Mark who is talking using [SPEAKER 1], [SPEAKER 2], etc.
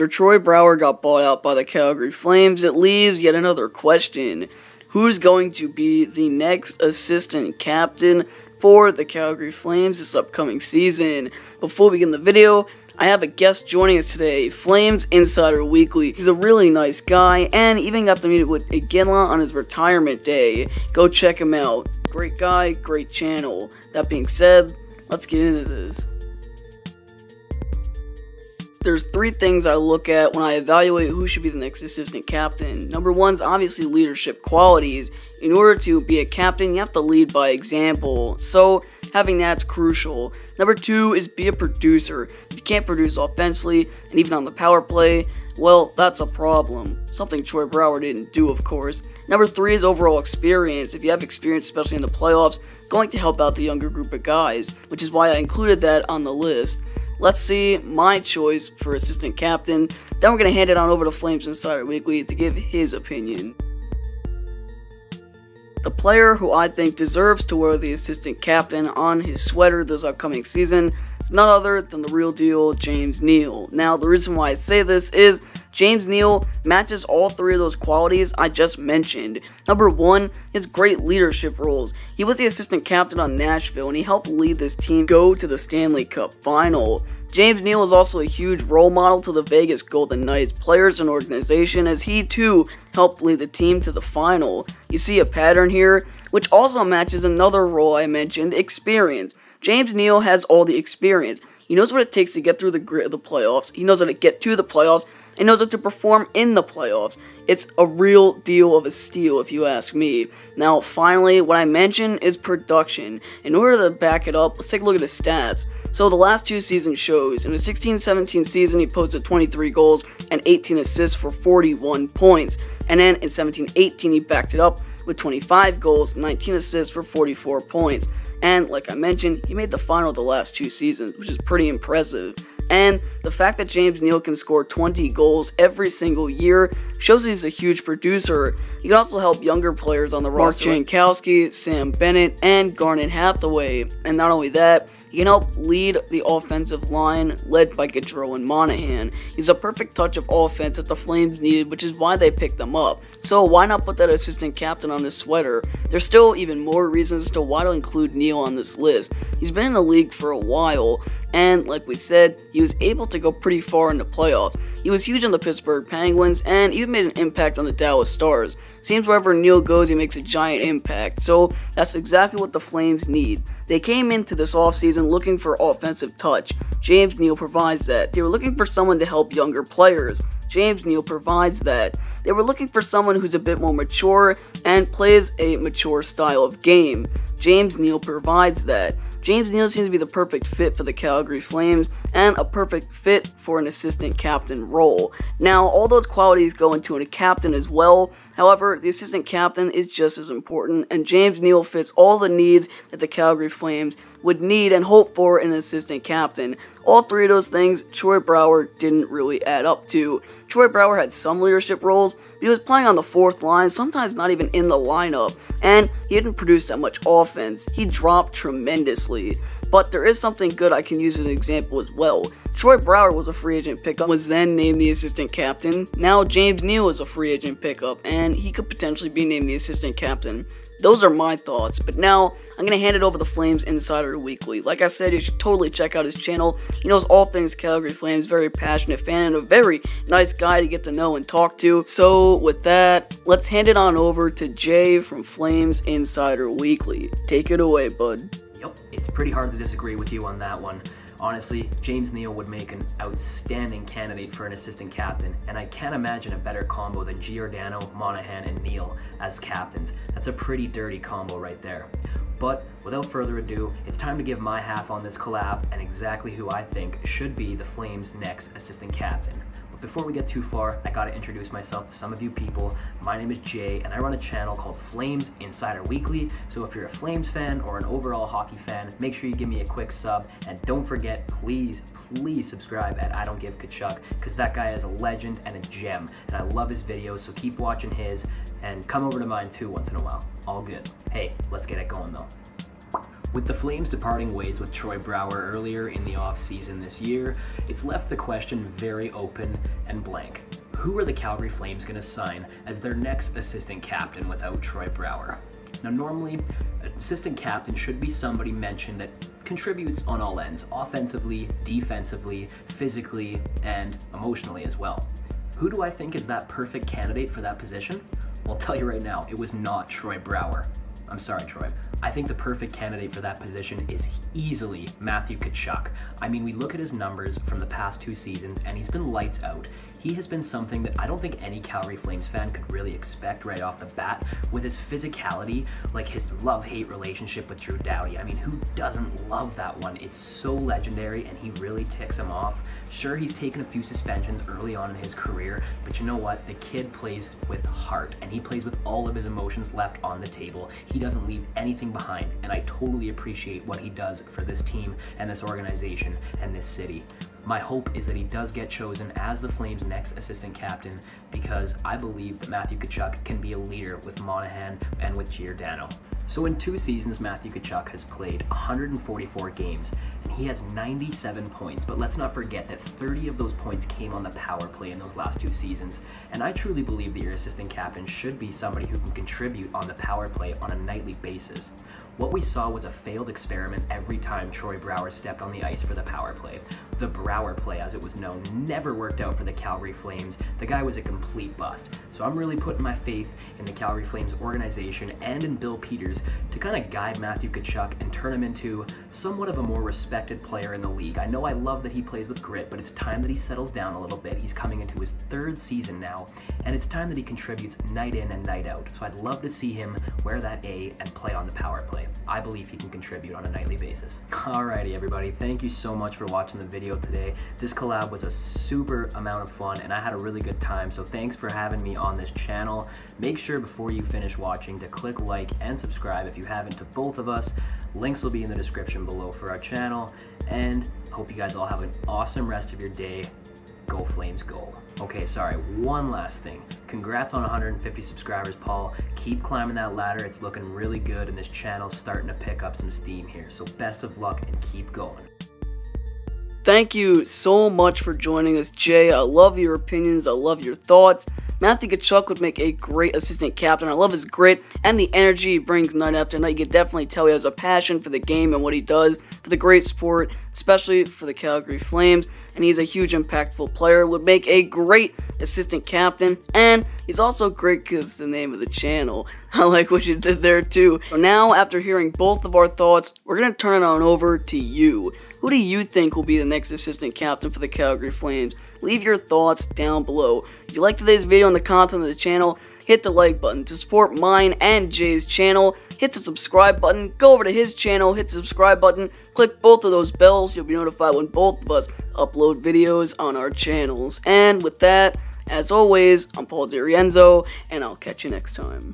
[SPEAKER 1] After Troy Brouwer got bought out by the Calgary Flames, it leaves yet another question. Who's going to be the next assistant captain for the Calgary Flames this upcoming season? Before we begin the video, I have a guest joining us today, Flames Insider Weekly. He's a really nice guy and even got to meet with Iginla on his retirement day. Go check him out. Great guy, great channel. That being said, let's get into this. There's three things I look at when I evaluate who should be the next assistant captain. Number one is obviously leadership qualities. In order to be a captain, you have to lead by example. So, having that's crucial. Number two is be a producer. If you can't produce offensively and even on the power play, well, that's a problem. Something Troy Brouwer didn't do, of course. Number three is overall experience. If you have experience, especially in the playoffs, going to help out the younger group of guys, which is why I included that on the list. Let's see my choice for assistant captain. Then we're going to hand it on over to Flames Insider Weekly to give his opinion. The player who I think deserves to wear the assistant captain on his sweater this upcoming season is none other than the real deal James Neal. Now, the reason why I say this is James Neal matches all three of those qualities I just mentioned. Number one, his great leadership roles. He was the assistant captain on Nashville and he helped lead this team go to the Stanley Cup final. James Neal is also a huge role model to the Vegas Golden Knights players and organization as he too helped lead the team to the final. You see a pattern here, which also matches another role I mentioned, experience. James Neal has all the experience. He knows what it takes to get through the grit of the playoffs. He knows how to get to the playoffs and knows how to perform in the playoffs. It's a real deal of a steal, if you ask me. Now, finally, what I mentioned is production. In order to back it up, let's take a look at his stats. So, the last two seasons shows. In the 16 17 season, he posted 23 goals and 18 assists for 41 points. And then in 17 18, he backed it up with 25 goals, 19 assists for 44 points. And like I mentioned, he made the final the last two seasons, which is pretty impressive. And the fact that James Neal can score 20 goals every single year shows he's a huge producer. He can also help younger players on the roster, Mark Jankowski, Sam Bennett, and Garnet Hathaway. And not only that, he can help lead the offensive line led by Gaudreau and Monahan. He's a perfect touch of offense that the Flames needed, which is why they picked him up. So why not put that assistant captain on his sweater? There's still even more reasons to why to include Neal on this list. He's been in the league for a while, and like we said, he was able to go pretty far in the playoffs. He was huge on the Pittsburgh Penguins and even made an impact on the Dallas Stars. Seems wherever Neal goes, he makes a giant impact, so that's exactly what the Flames need. They came into this offseason looking for offensive touch. James Neal provides that. They were looking for someone to help younger players. James Neal provides that. They were looking for someone who's a bit more mature and plays a mature style of game. James Neal provides that. James Neal seems to be the perfect fit for the Calgary Flames and a perfect fit for an assistant captain role. Now, all those qualities go into a captain as well. However, the assistant captain is just as important, and James Neal fits all the needs that the Calgary Flames would need and hope for an assistant captain. All three of those things, Troy Brouwer didn't really add up to. Troy Brouwer had some leadership roles, but he was playing on the fourth line, sometimes not even in the lineup, and he didn't produce that much offense. He dropped tremendously. But there is something good I can use as an example as well. Troy Brouwer was a free agent pickup, was then named the assistant captain. Now James Neal is a free agent pickup, and he could potentially be named the assistant captain. Those are my thoughts, but now I'm going to hand it over to Flames Insider Weekly. Like I said, you should totally check out his channel. He knows all things Calgary Flames, very passionate fan, and a very nice guy to get to know and talk to. So, with that, let's hand it on over to Jay from Flames Insider Weekly. Take it away, bud.
[SPEAKER 2] Yep, it's pretty hard to disagree with you on that one. Honestly, James Neal would make an outstanding candidate for an assistant captain, and I can't imagine a better combo than Giordano, Monahan, and Neal as captains. That's a pretty dirty combo right there. But without further ado, it's time to give my half on this collab and exactly who I think should be the Flames' next assistant captain. But before we get too far, I gotta introduce myself to some of you people. My name is Jay, and I run a channel called Flames Insider Weekly. So if you're a Flames fan or an overall hockey fan, make sure you give me a quick sub. And don't forget, please, please subscribe at I Don't Give Tkachuk, because that guy is a legend and a gem. And I love his videos, so keep watching his, and come over to mine too once in a while. All good. Hey, let's get it going though. With the Flames departing ways with Troy Brouwer earlier in the offseason this year, it's left the question very open and blank. Who are the Calgary Flames going to sign as their next assistant captain without Troy Brouwer? Now, normally, assistant captain should be somebody mentioned that contributes on all ends offensively, defensively, physically, and emotionally as well. Who do I think is that perfect candidate for that position? I'll tell you right now, it was not Troy Brouwer. I'm sorry, Troy. I think the perfect candidate for that position is easily Matthew Tkachuk. I mean, we look at his numbers from the past two seasons, and he's been lights out. He has been something that I don't think any Calgary Flames fan could really expect right off the bat with his physicality, like his love-hate relationship with Drew Doughty. I mean, who doesn't love that one? It's so legendary, and he really ticks him off. Sure, he's taken a few suspensions early on in his career, but you know what? The kid plays with heart, and he plays with all of his emotions left on the table. He doesn't leave anything behind, and I totally appreciate what he does for this team and this organization and this city. My hope is that he does get chosen as the Flames' next assistant captain because I believe that Matthew Tkachuk can be a leader with Monahan and with Giordano. So in two seasons, Matthew Tkachuk has played 144 games and he has 97 points, but let's not forget that 30 of those points came on the power play in those last two seasons. And I truly believe that your assistant captain should be somebody who can contribute on the power play on a nightly basis. What we saw was a failed experiment every time Troy Brouwer stepped on the ice for the power play. The Brouwer play, as it was known, never worked out for the Calgary Flames. The guy was a complete bust. So I'm really putting my faith in the Calgary Flames organization and in Bill Peters to kind of guide Matthew Tkachuk and turn him into somewhat of a more respected player in the league. I know I love that he plays with grit, but it's time that he settles down a little bit. He's coming into his third season now, and it's time that he contributes night in and night out. So I'd love to see him wear that A and play on the power play. I believe he can contribute on a nightly basis. Alrighty everybody, thank you so much for watching the video today. This collab was a super amount of fun and I had a really good time, so thanks for having me on this channel. Make sure before you finish watching to click like and subscribe if you haven't to both of us. Links will be in the description below for our channel, and hope you guys all have an awesome rest of your day. Go Flames, go. Okay, sorry, one last thing. Congrats on 150 subscribers, Paul. Keep climbing that ladder. It's looking really good, and this channel's starting to pick up some steam here. So best of luck and keep going.
[SPEAKER 1] Thank you so much for joining us, Jay. I love your opinions. I love your thoughts. Matthew Tkachuk would make a great assistant captain. I love his grit and the energy he brings night after night. You can definitely tell he has a passion for the game and what he does for the great sport, especially for the Calgary Flames. And he's a huge impactful player. Would make a great assistant captain. And he's also great because the name of the channel. I like what you did there too. So now, after hearing both of our thoughts, we're going to turn it on over to you. Who do you think will be the next assistant captain for the Calgary Flames? Leave your thoughts down below. If you liked today's video and the content of the channel, hit the like button. To support mine and Jay's channel, hit the subscribe button. Go over to his channel, hit the subscribe button, click both of those bells. You'll be notified when both of us upload videos on our channels. And with that, as always, I'm Paul DiRienzo, and I'll catch you next time.